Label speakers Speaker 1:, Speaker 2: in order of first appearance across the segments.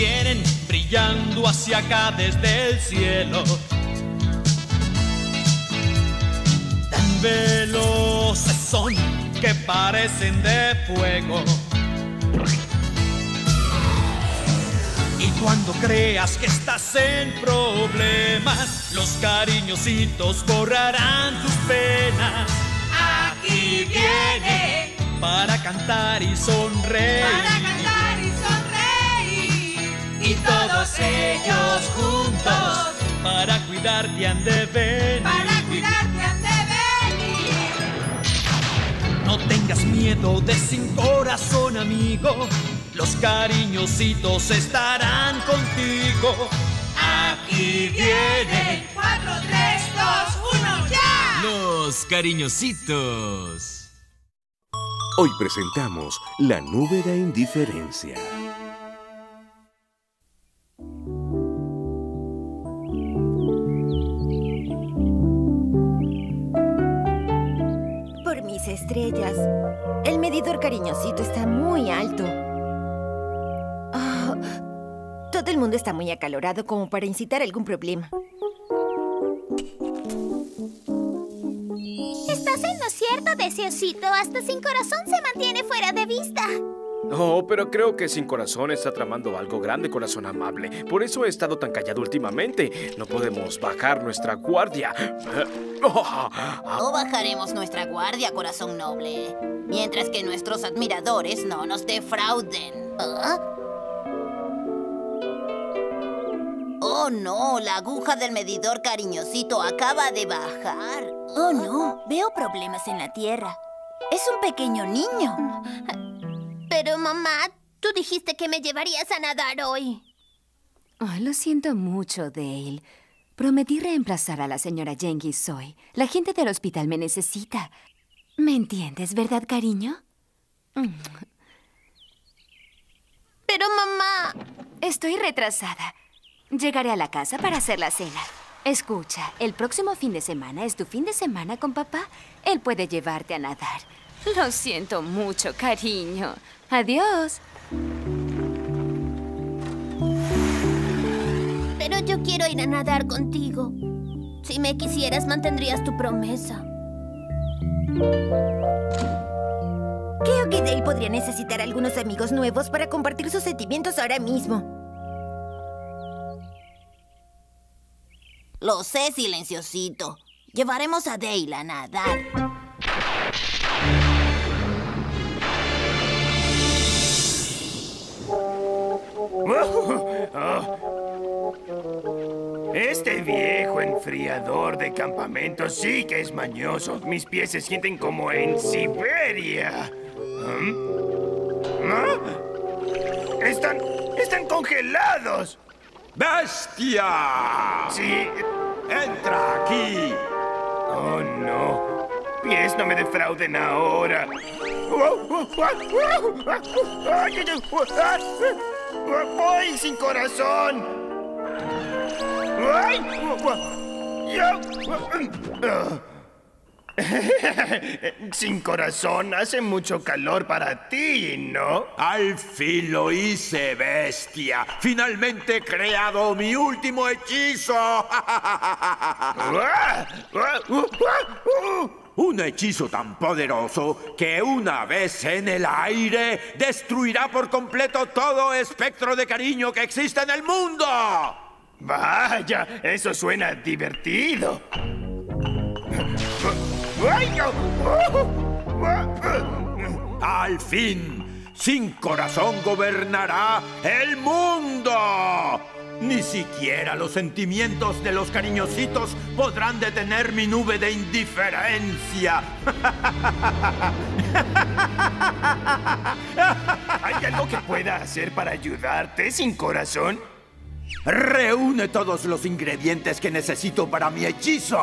Speaker 1: vienen brillando hacia acá desde el cielo. Tan veloces son que parecen de fuego. Y cuando creas que estás en problemas, los cariñositos borrarán tus penas.
Speaker 2: Aquí viene
Speaker 1: para cantar y sonreír.
Speaker 2: Para cantar y sonreír.
Speaker 1: Y todos ellos juntos para cuidarte han de venir.
Speaker 2: Para cuidarte han de venir.
Speaker 1: No tengas miedo de sin corazón, amigo. Los cariñositos estarán contigo. Aquí viene.
Speaker 2: 4, 3, 2, 1, ya.
Speaker 3: Los cariñositos.
Speaker 4: Hoy presentamos La nube de indiferencia.
Speaker 5: Estrellas, el medidor cariñosito está muy alto. Ah, todo el mundo está muy acalorado como para incitar algún problema.
Speaker 6: Estás en lo cierto, deseosito. Hasta sin corazón se mantiene fuera de vista.
Speaker 7: Oh, pero creo que Sin Corazón está tramando algo grande, corazón amable. Por eso he estado tan callado últimamente. No podemos bajar nuestra guardia.
Speaker 8: No bajaremos nuestra guardia, corazón noble. Mientras que nuestros admiradores no nos defrauden. ¿Ah? Oh, no, la aguja del medidor cariñosito acaba de bajar.
Speaker 6: Oh, no. Veo problemas en la Tierra. Es un pequeño niño. Pero, mamá, tú dijiste que me llevarías a nadar hoy.
Speaker 9: Oh, lo siento mucho, Dale. Prometí reemplazar a la señora Jenkins hoy. La gente del hospital me necesita. ¿Me entiendes, verdad, cariño?
Speaker 6: Pero, mamá...
Speaker 9: Estoy retrasada. Llegaré a la casa para hacer la cena. Escucha, el próximo fin de semana es tu fin de semana con papá. Él puede llevarte a nadar. Lo siento mucho, cariño. Adiós.
Speaker 6: Pero yo quiero ir a nadar contigo. Si me quisieras, mantendrías tu promesa.
Speaker 5: Creo que Dale podría necesitar algunos amigos nuevos para compartir sus sentimientos ahora mismo.
Speaker 8: Lo sé, silenciosito. Llevaremos a Dale a nadar.
Speaker 10: Este viejo enfriador de campamento sí que es mañoso. Mis pies se sienten como en Siberia. ¿Mm? ¿Ah? Están. están congelados.
Speaker 11: ¡Bestia!
Speaker 10: Sí.
Speaker 11: ¡Entra aquí!
Speaker 10: Oh, no. Pies, no me defrauden ahora. ¡Voy sin corazón! ¡Ay! Sin corazón, hace mucho calor para ti, ¿no?
Speaker 11: Al fin lo hice, bestia. Finalmente he creado mi último hechizo. Un hechizo tan poderoso que una vez en el aire destruirá por completo todo espectro de cariño que existe en el mundo.
Speaker 10: Vaya, eso suena divertido.
Speaker 11: Al fin, sin corazón gobernará el mundo. Ni siquiera los sentimientos de los cariñositos podrán detener mi nube de indiferencia.
Speaker 10: ¿Hay algo que pueda hacer para ayudarte sin corazón?
Speaker 11: Reúne todos los ingredientes que necesito para mi hechizo.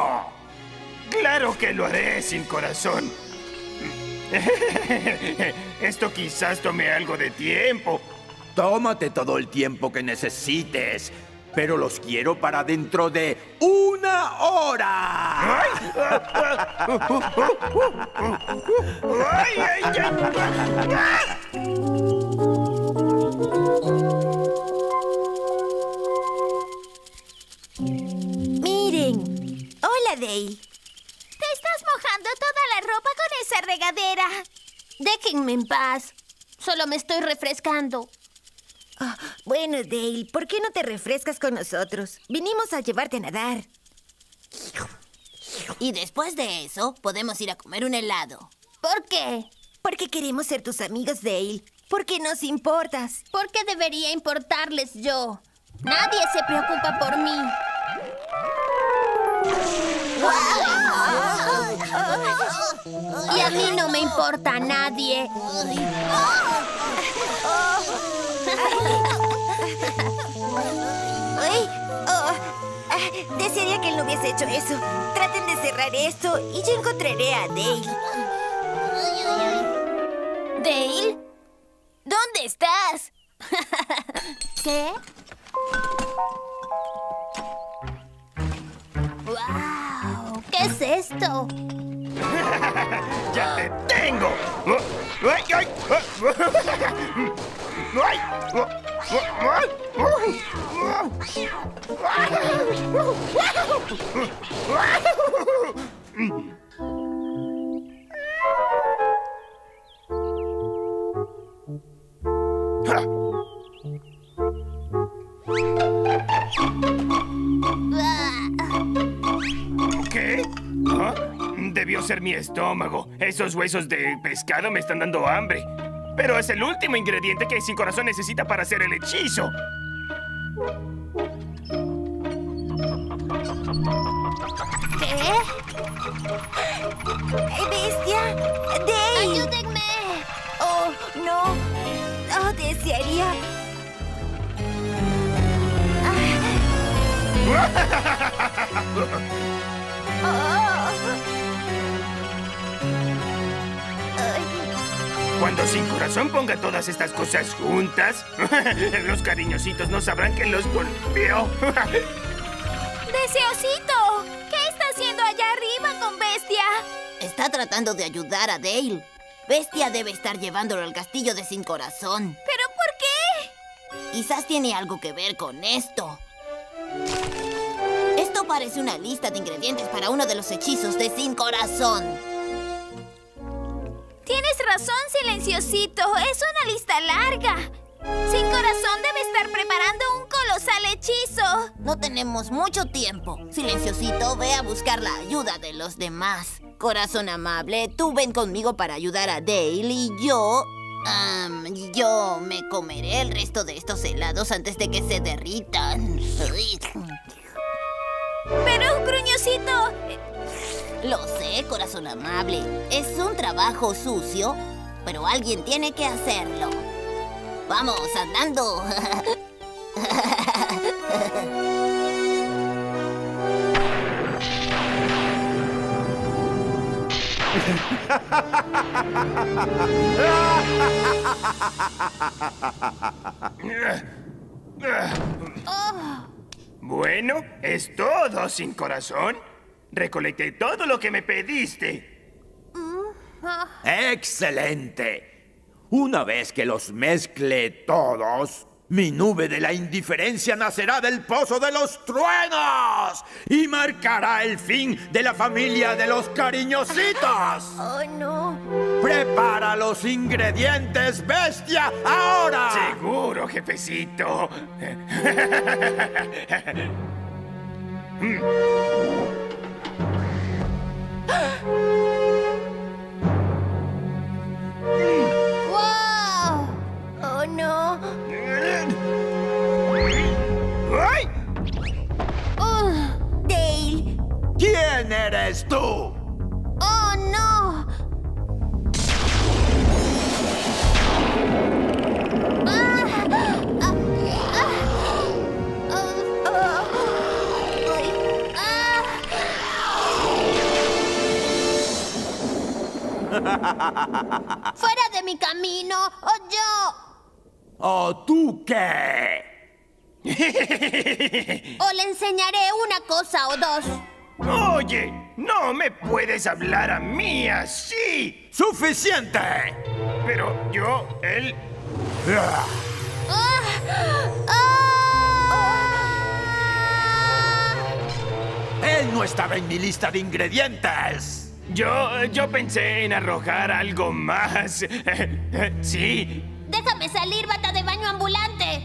Speaker 10: Claro que lo haré sin corazón. Esto quizás tome algo de tiempo.
Speaker 11: Tómate todo el tiempo que necesites, pero los quiero para dentro de una hora.
Speaker 5: Miren. Hola, Day. Te
Speaker 2: estás mojando toda la ropa con esa
Speaker 6: regadera. Déjenme en paz. Solo me estoy refrescando.
Speaker 5: Bueno, Dale, ¿por qué no te refrescas con nosotros? Vinimos a llevarte a nadar.
Speaker 8: Y después de eso, podemos ir a comer un helado.
Speaker 6: ¿Por qué?
Speaker 5: Porque queremos ser tus amigos, Dale. Porque nos importas.
Speaker 6: ¿Por qué debería importarles yo? Nadie se preocupa por mí. Y a mí no me importa nadie.
Speaker 5: Ay, oh, ah, desearía que él no hubiese hecho eso. Traten de cerrar esto y yo encontraré a Dale.
Speaker 6: ¿Dale? ¿Dónde estás? ¿Qué? ¡Wow! ¿Qué es esto?
Speaker 10: ¡Ya te tengo! ¡Ay, ay! ¡Ay! ¿Qué? ¿Ah? Debió ser mi estómago. Esos huesos de pescado me están dando hambre. Pero es el último ingrediente que Sin Corazón necesita para hacer el hechizo.
Speaker 6: ¿Qué?
Speaker 5: ¡Eh, ¡Bestia! ¡Dale!
Speaker 6: ¡Ayúdenme!
Speaker 5: ¡Oh, no! ¡Oh, desearía!
Speaker 10: Cuando Sin Corazón ponga todas estas cosas juntas, los cariñositos no sabrán que los golpeó.
Speaker 6: ¡Deseosito! ¿Qué está haciendo allá arriba con Bestia?
Speaker 8: Está tratando de ayudar a Dale. Bestia debe estar llevándolo al castillo de Sin Corazón.
Speaker 6: ¿Pero por qué?
Speaker 8: Quizás tiene algo que ver con esto. Esto parece una lista de ingredientes para uno de los hechizos de Sin Corazón.
Speaker 6: Tienes razón, Silenciosito. Es una lista larga. Sin Corazón debe estar preparando un colosal hechizo.
Speaker 8: No tenemos mucho tiempo. Silenciosito, ve a buscar la ayuda de los demás. Corazón amable, tú ven conmigo para ayudar a Dale y yo... am, yo me comeré el resto de estos helados antes de que se derritan.
Speaker 6: Pero, Gruñosito,
Speaker 8: Lo sé, corazón amable. Es un trabajo sucio, pero alguien tiene que hacerlo. Vamos, andando.
Speaker 10: Bueno, es todo, Sin Corazón. Recolecté todo lo que me pediste.
Speaker 11: ¡Excelente! Una vez que los mezcle todos, mi nube de la indiferencia nacerá del pozo de los truenos y marcará el fin de la familia de los cariñositos.
Speaker 5: ¡Oh, no!
Speaker 11: ¡Prepara los ingredientes, bestia, ahora!
Speaker 10: Seguro, jefecito.
Speaker 6: ¡Wow!
Speaker 5: ¡Oh, no!
Speaker 10: ¡Ay!
Speaker 6: Uh,
Speaker 5: ¡Dale!
Speaker 11: ¿Quién eres tú?
Speaker 6: ¡Fuera de mi camino! ¡O yo!
Speaker 11: ¿O tú qué?
Speaker 6: O le enseñaré una cosa o dos.
Speaker 10: Oye, no me puedes hablar a mí así.
Speaker 11: ¡Suficiente!
Speaker 10: Pero yo, él...
Speaker 11: Ah,
Speaker 6: ¡Ah!
Speaker 11: Él no estaba en mi lista de ingredientes.
Speaker 10: Yo, yo pensé en arrojar algo más. sí.
Speaker 2: Déjame salir, bata de baño ambulante.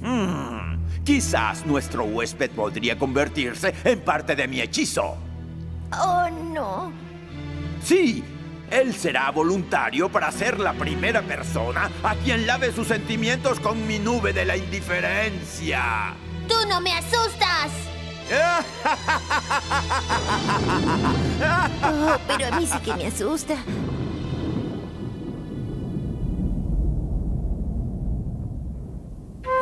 Speaker 11: Hmm, quizás nuestro huésped podría convertirse en parte de mi hechizo.
Speaker 5: Oh, no.
Speaker 11: Sí, él será voluntario para ser la primera persona a quien lave sus sentimientos con mi nube de la indiferencia.
Speaker 2: ¡Tú no me asustas!
Speaker 5: Oh, pero a mí sí que me asusta.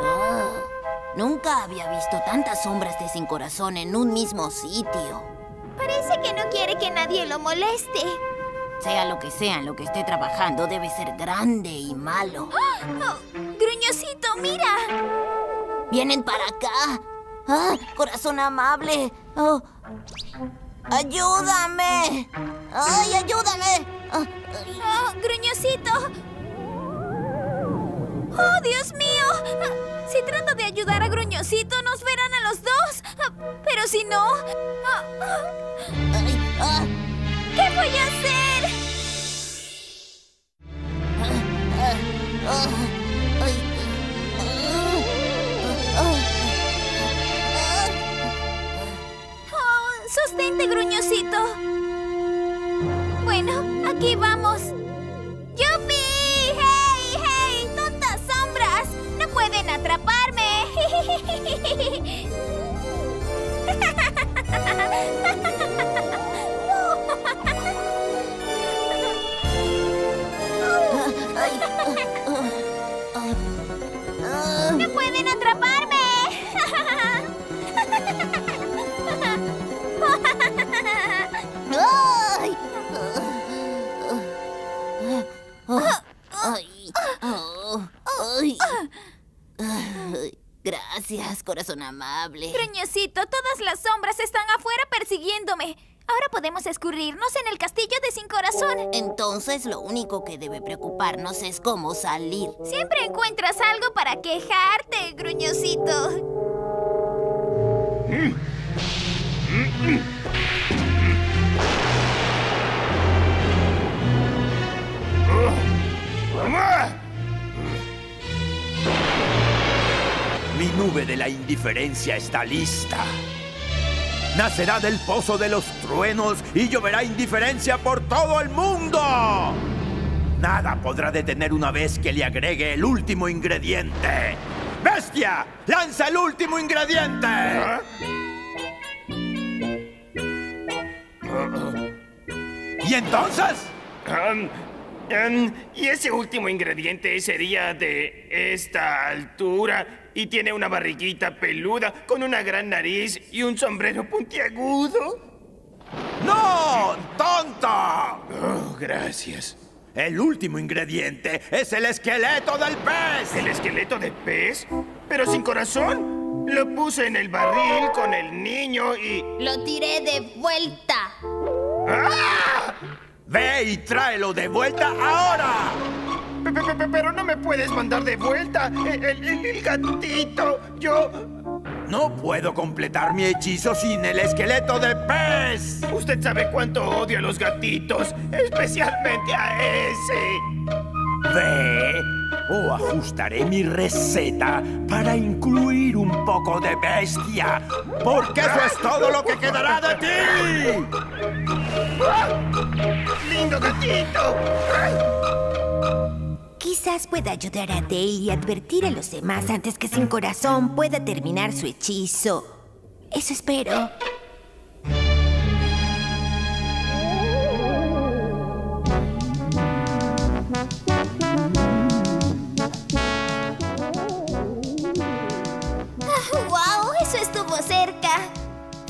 Speaker 8: Oh, nunca había visto tantas sombras de sin corazón en un mismo sitio.
Speaker 2: Parece que no quiere que nadie lo moleste.
Speaker 8: Sea lo que sea en lo que esté trabajando, debe ser grande y malo.
Speaker 2: ¡Oh! ¡Gruñosito, mira!
Speaker 8: ¡Vienen para acá! ¡Ah! ¡Corazón amable! Oh. ¡Ayúdame! ¡Ay, ayúdame!
Speaker 2: ¡Oh, gruñosito! ¡Oh, Dios mío! Si trato de ayudar a Gruñosito, nos verán a los dos. Pero si no...
Speaker 8: Ah.
Speaker 2: ¿Qué voy a hacer? Sostente, Gruñosito. Bueno, aquí vamos. ¡Yupi! ¡Hey, hey! ¡Tontas sombras! ¡No pueden atraparme!
Speaker 8: corazón amable.
Speaker 2: Gruñosito, todas las sombras están afuera persiguiéndome. Ahora podemos escurrirnos en el castillo de Sin Corazón.
Speaker 8: Entonces, lo único que debe preocuparnos es cómo salir.
Speaker 2: Siempre encuentras algo para quejarte, Gruñosito.
Speaker 11: Mi nube de la indiferencia está lista. Nacerá del pozo de los truenos y lloverá indiferencia por todo el mundo. Nada podrá detener una vez que le agregue el último ingrediente. ¡Bestia! ¡Lanza el último ingrediente! ¿Y entonces?
Speaker 10: Um, y ese último ingrediente sería de esta altura y tiene una barriguita peluda con una gran nariz y un sombrero puntiagudo.
Speaker 11: ¡No! ¡Tonto!
Speaker 10: Oh, gracias.
Speaker 11: El último ingrediente es el esqueleto del pez.
Speaker 10: ¿El esqueleto de pez? ¿Pero sin corazón? Lo puse en el barril con el niño y...
Speaker 2: Lo tiré de vuelta.
Speaker 10: ¡Ah!
Speaker 11: Ve y tráelo de vuelta ahora.
Speaker 10: Pe- pe- pe- Pero no me puedes mandar de vuelta. El, el- el gatito. Yo...
Speaker 11: No puedo completar mi hechizo sin el esqueleto de pez.
Speaker 10: Usted sabe cuánto odio a los gatitos, especialmente a ese.
Speaker 11: Ve o ajustaré mi receta para incluir un poco de bestia. Porque eso es todo lo que quedará de ti.
Speaker 10: ¡Lindo gatito!
Speaker 5: Quizás pueda ayudar a Dale y advertir a los demás antes que Sin Corazón pueda terminar su hechizo. Eso espero.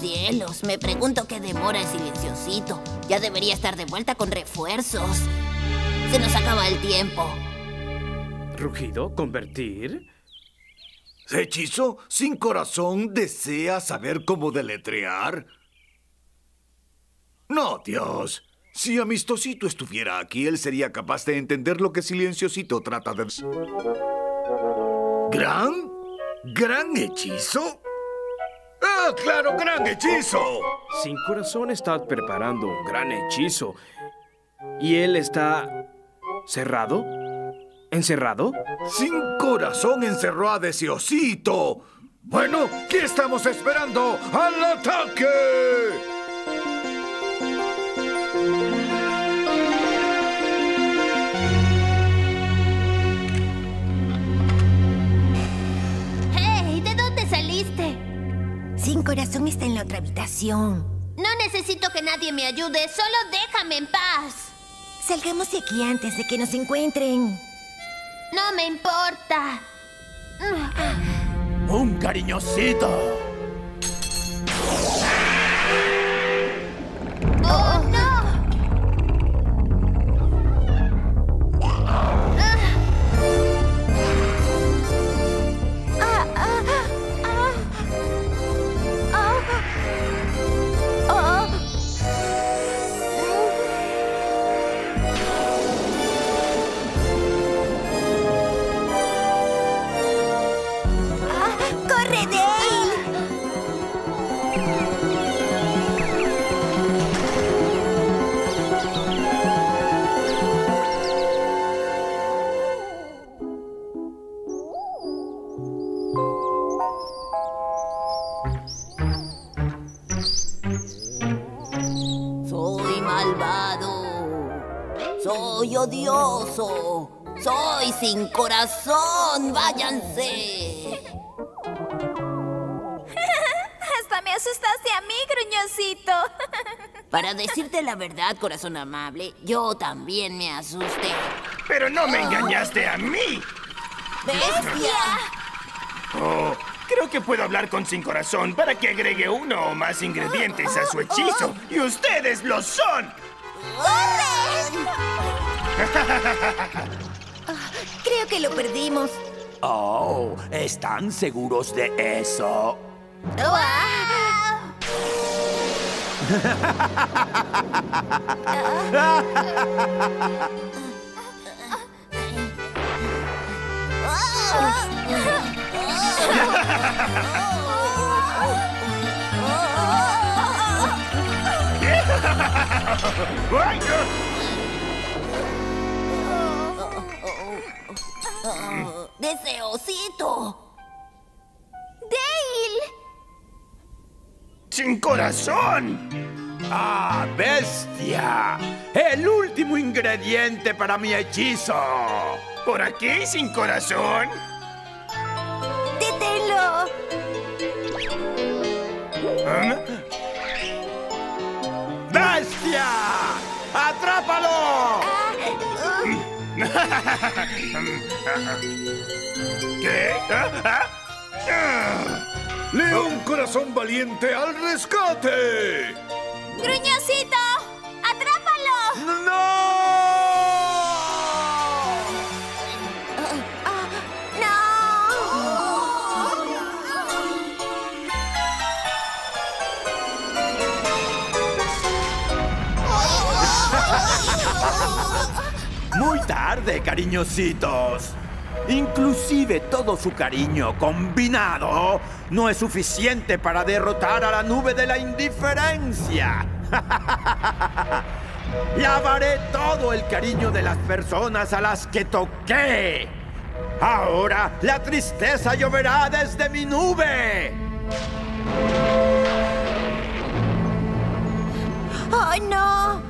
Speaker 8: Cielos, me pregunto qué demora el silenciosito. Ya debería estar de vuelta con refuerzos. Se nos acaba el tiempo.
Speaker 7: ¿Rugido? ¿Convertir?
Speaker 12: ¿Hechizo? ¿Sin corazón desea saber cómo deletrear? No, Dios. Si Amistosito estuviera aquí, él sería capaz de entender lo que Silenciosito trata de... ¿Gran? ¿Gran hechizo? ¡Ah, claro! ¡Gran hechizo!
Speaker 7: Sin corazón está preparando un gran hechizo. ¿Y él está cerrado? ¿Encerrado?
Speaker 12: Sin corazón encerró a Deseosito. Bueno, ¿qué estamos esperando? ¡Al ataque!
Speaker 5: Corazón está en la otra habitación.
Speaker 6: No necesito que nadie me ayude, solo déjame en paz.
Speaker 5: Salgamos de aquí antes de que nos encuentren.
Speaker 6: No me importa.
Speaker 11: Un cariñosito.
Speaker 8: Sin corazón. Váyanse.
Speaker 2: Hasta me asustaste a mí, gruñosito.
Speaker 8: Para decirte la verdad, corazón amable, yo también me asusté.
Speaker 10: Pero no me engañaste a mí.
Speaker 8: ¡Bestia!
Speaker 10: Oh, creo que puedo hablar con Sin Corazón para que agregue uno o más ingredientes a su hechizo. Y ustedes lo son.
Speaker 5: Creo que lo perdimos.
Speaker 11: Oh, ¿están seguros de eso?
Speaker 8: ¡Deseosito!
Speaker 6: ¡Dale!
Speaker 10: ¡Sin Corazón!
Speaker 11: ¡Ah, bestia! El último ingrediente para mi hechizo.
Speaker 10: ¿Por aquí, Sin Corazón?
Speaker 5: ¡Deténlo!
Speaker 10: ¿Ah?
Speaker 11: ¡Bestia! ¡Atrápalo!
Speaker 10: ¿Qué? ¿Ah? ¿Ah? Ah.
Speaker 12: ¡León Corazón Valiente al rescate!
Speaker 2: ¡Gruñosito! ¡Atrápalo!
Speaker 11: ¡No! Muy tarde, cariñositos. Inclusive todo su cariño combinado no es suficiente para derrotar a la nube de la indiferencia. Lavaré todo el cariño de las personas a las que toqué. Ahora la tristeza lloverá desde mi nube.
Speaker 5: ¡Oh, no!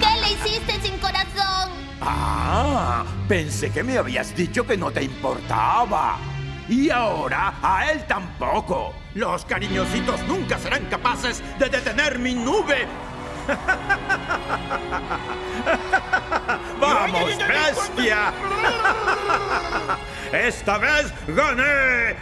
Speaker 6: ¿Qué le hiciste sin corazón?
Speaker 11: Ah, pensé que me habías dicho que no te importaba. Y ahora a él tampoco. Los cariñositos nunca serán capaces de detener mi nube. ¡Vamos, bestia! ¡Esta vez gané!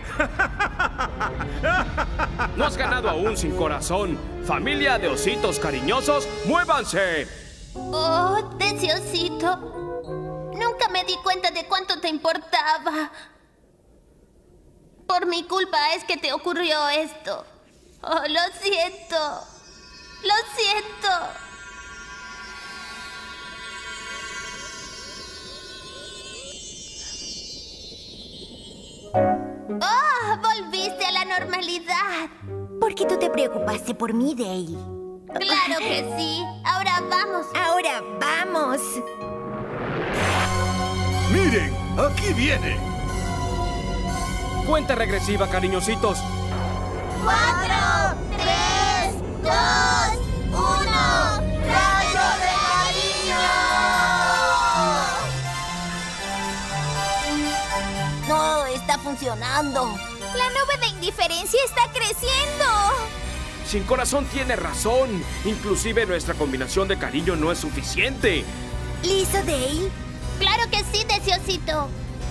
Speaker 7: No has ganado aún sin corazón. Familia de ositos cariñosos, muévanse.
Speaker 6: Oh, deseosito. Nunca me di cuenta de cuánto te importaba. Por mi culpa es que te ocurrió esto. Oh, lo siento. Lo siento. ¡Oh! Volviste a la normalidad.
Speaker 5: ¿Por qué tú te preocupaste por mí, Dale?
Speaker 6: Claro que sí. Ahora vamos.
Speaker 5: Ahora vamos.
Speaker 12: ¡Miren! ¡Aquí viene!
Speaker 7: Cuenta regresiva, cariñositos.
Speaker 6: ¡Cuatro! ¡Tres! ¡Dos! ¡Uno!
Speaker 8: Está funcionando.
Speaker 2: La nube de indiferencia está creciendo.
Speaker 7: Sin corazón tiene razón. Inclusive nuestra combinación de cariño no es suficiente.
Speaker 5: ¿Listo, Dale?
Speaker 6: ¡Claro que sí, Deseosito!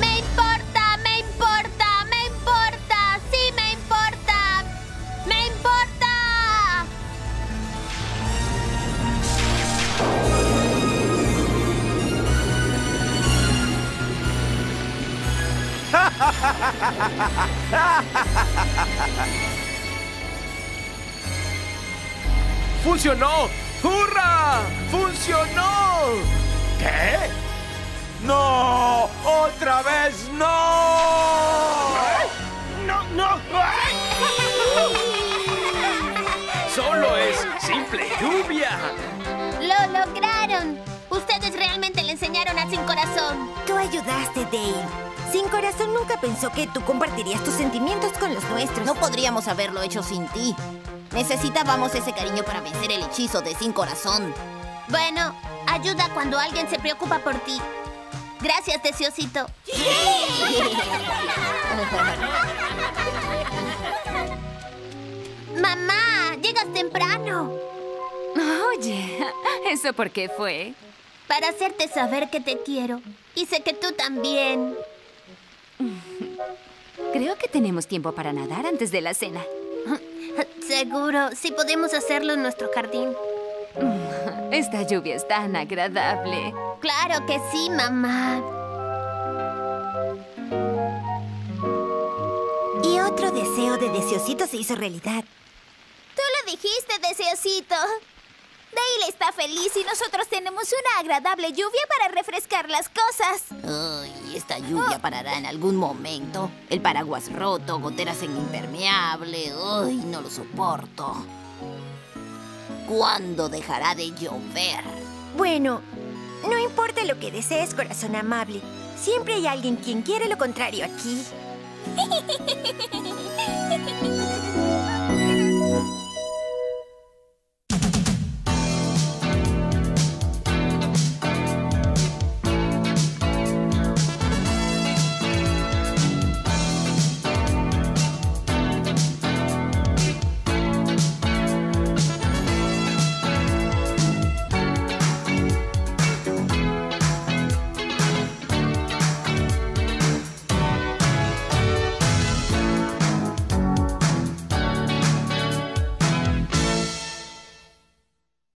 Speaker 6: ¡Me importa! ¡Me importa!
Speaker 7: ¡Funcionó! ¡Hurra! ¡Funcionó!
Speaker 11: ¿Qué? ¡No! ¡Otra vez no!
Speaker 10: ¡No, no!
Speaker 7: ¡Solo es simple lluvia!
Speaker 6: ¡Lo lograron! Ustedes realmente le enseñaron
Speaker 5: ayudaste, Dale. Sin corazón nunca pensó que tú compartirías tus sentimientos con los nuestros.
Speaker 8: No podríamos haberlo hecho sin ti. Necesitábamos ese cariño para vencer el hechizo de Sin Corazón.
Speaker 6: Bueno, ayuda cuando alguien se preocupa por ti. Gracias, Deseosito. Mamá, llegas temprano.
Speaker 9: Oye, ¿eso por qué fue?
Speaker 6: Para hacerte saber que te quiero. Y sé que tú también.
Speaker 9: Creo que tenemos tiempo para nadar antes de la cena.
Speaker 6: Seguro, si podemos hacerlo en nuestro jardín.
Speaker 9: Esta lluvia es tan agradable.
Speaker 6: Claro que sí, mamá.
Speaker 5: Y otro deseo de Deseosito se hizo realidad.
Speaker 2: Tú lo dijiste, Deseosito. Dale está feliz y nosotros tenemos una agradable lluvia para refrescar las cosas.
Speaker 8: Ay, esta lluvia parará en algún momento. El paraguas roto, goteras en impermeable. Ay, no lo soporto. ¿Cuándo dejará de llover?
Speaker 5: Bueno, no importa lo que desees, corazón amable. Siempre hay alguien quien quiere lo contrario aquí.